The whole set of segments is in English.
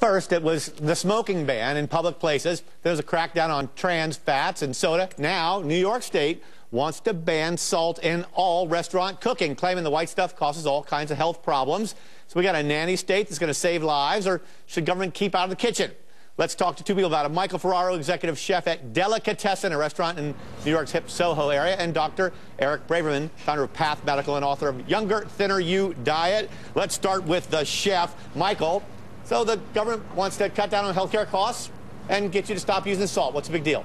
First, it was the smoking ban in public places. There was a crackdown on trans fats and soda. Now, New York State wants to ban salt in all restaurant cooking, claiming the white stuff causes all kinds of health problems. So we got a nanny state that's going to save lives, or should government keep out of the kitchen? Let's talk to two people about it. Michael Ferraro, executive chef at Delicatessen, a restaurant in New York's hip Soho area, and Dr. Eric Braverman, founder of Path Medical and author of Younger, Thinner You Diet. Let's start with the chef. Michael, so the government wants to cut down on healthcare costs and get you to stop using salt. What's the big deal?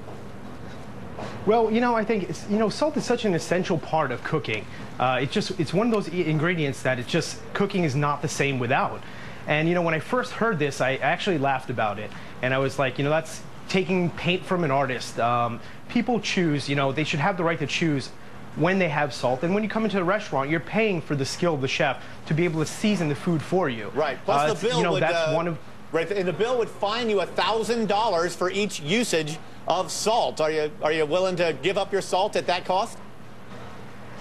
Well, you know, I think you know salt is such an essential part of cooking. Uh, it's just it's one of those ingredients that it's just cooking is not the same without. And you know, when I first heard this, I actually laughed about it, and I was like, you know, that's taking paint from an artist. Um, people choose, you know, they should have the right to choose when they have salt. And when you come into the restaurant, you're paying for the skill of the chef to be able to season the food for you. Right. Plus uh, the bill you know, would, that's uh, one of right, and the bill would fine you thousand dollars for each usage of salt. Are you are you willing to give up your salt at that cost?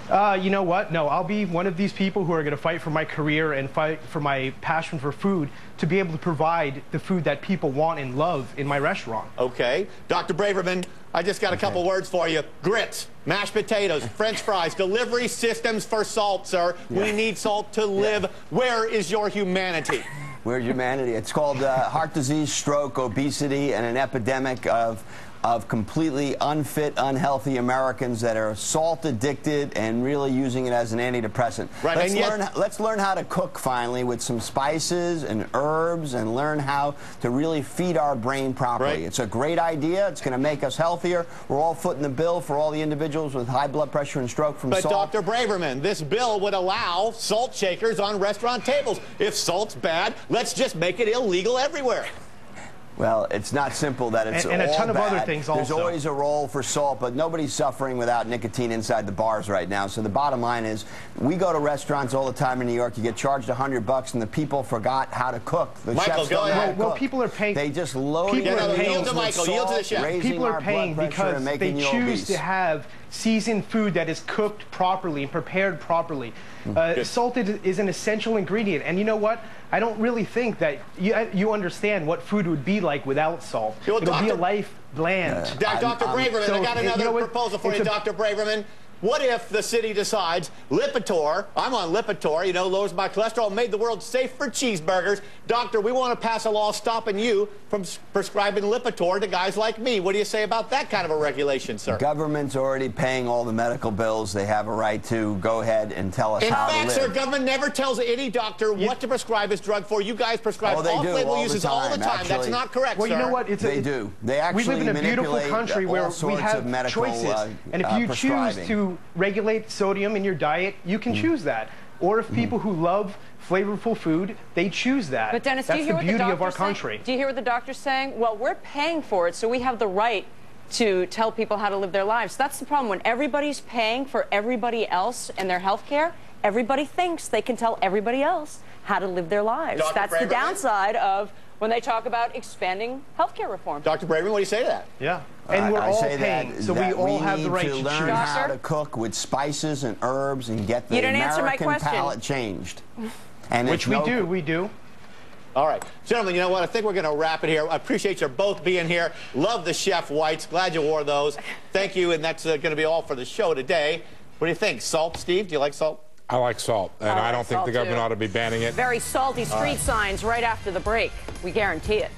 Uh, you know what? No, I'll be one of these people who are going to fight for my career and fight for my passion for food to be able to provide the food that people want and love in my restaurant. Okay. Dr. Braverman, I just got a couple words for you. Grits, mashed potatoes, french fries, delivery systems for salt, sir. Yeah. We need salt to live. Yeah. Where is your humanity? Where's humanity? It's called uh, heart disease, stroke, obesity, and an epidemic of of completely unfit, unhealthy Americans that are salt addicted and really using it as an antidepressant. Right, let's, yet, learn, let's learn how to cook finally with some spices and herbs and learn how to really feed our brain properly. Right. It's a great idea. It's going to make us healthier. We're all footing the bill for all the individuals with high blood pressure and stroke from but salt. But Dr. Braverman, this bill would allow salt shakers on restaurant tables. If salt's bad, let's just make it illegal everywhere. Well, it's not simple that it's and, and a ton bad. of other things There's always a role for salt, but nobody's suffering without nicotine inside the bars right now. So the bottom line is, we go to restaurants all the time in New York. You get charged a hundred bucks, and the people forgot how to cook. The Michael, chefs go don't ahead. know how to well, people are paying. They just load people it are in paying, yield to Michael, yield to the chef. People are paying because they choose to have seasoned food that is cooked properly and prepared properly. Mm. Uh, salt is an essential ingredient, and you know what? I don't really think that you, uh, you understand what food would be like without salt. Well, It'll Dr. be a life bland. Uh, Dr. Braverman, so, I got another you know proposal for you, Dr. Braverman. What if the city decides Lipitor, I'm on Lipitor, you know, lowers my cholesterol, made the world safe for cheeseburgers. Doctor, we want to pass a law stopping you from prescribing Lipitor to guys like me. What do you say about that kind of a regulation, sir? Government's already paying all the medical bills. They have a right to go ahead and tell us In how fact, to live. sir, government never tells any doctor you, what to prescribe his drug for. You guys prescribe oh, off-label uses the all the time. Actually, That's not correct, well, sir. you know what? It's they a, do. They actually We live in a beautiful country where we have medical, choices. Uh, and if you choose to regulate sodium in your diet, you can mm. choose that. Or if people mm. who love flavorful food, they choose that. But Dennis, That's do you hear the beauty what the of our saying? country. Do you hear what the doctor's saying? Well, we're paying for it, so we have the right to tell people how to live their lives. That's the problem. When everybody's paying for everybody else and their health care, everybody thinks they can tell everybody else how to live their lives. Dr. That's Braverman? the downside of when they talk about expanding health care reform. Dr. Braverman, what do you say to that? Yeah. And we're I all say paying, that, so that we all we have the right to, to learn choose. how to cook with spices and herbs and get the you didn't American answer my question. palate changed. And Which we no, do, we do. All right. Gentlemen, you know what? I think we're going to wrap it here. I appreciate you both being here. Love the chef whites. Glad you wore those. Thank you, and that's uh, going to be all for the show today. What do you think? Salt, Steve? Do you like salt? I like salt, and I, like I don't think the government too. ought to be banning it. Very salty street right. signs right after the break. We guarantee it.